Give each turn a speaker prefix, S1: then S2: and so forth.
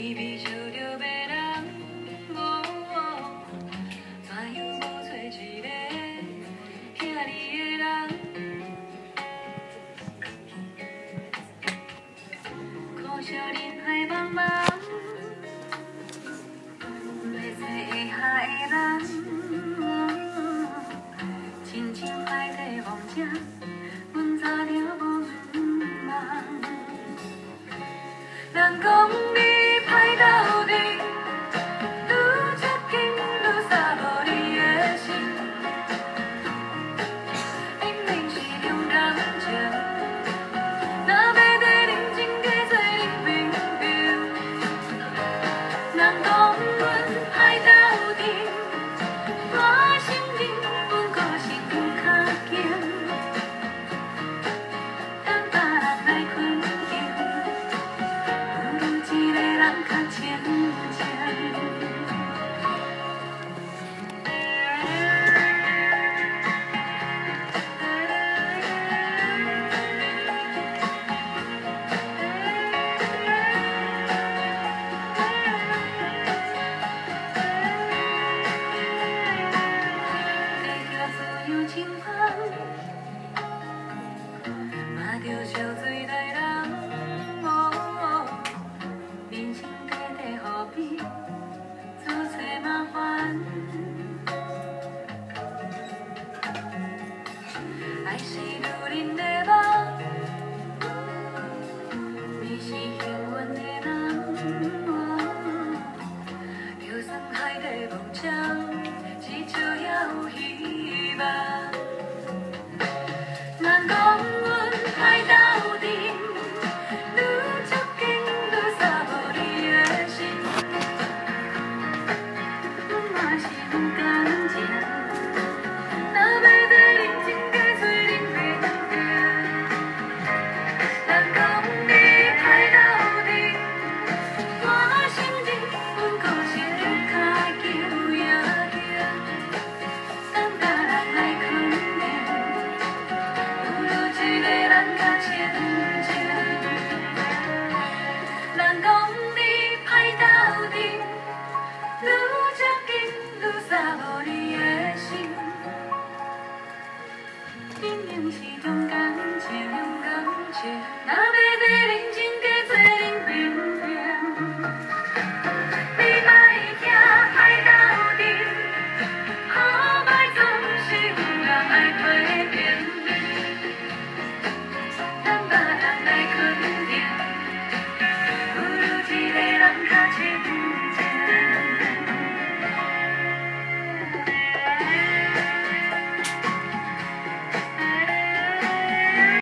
S1: 微微照着别人，怎样无做一个疼你的人？苦笑人海茫茫，泪水下的人，亲像海底望。有情，嘛就笑做代人。人生短短何必麻烦？爱是女人的。back.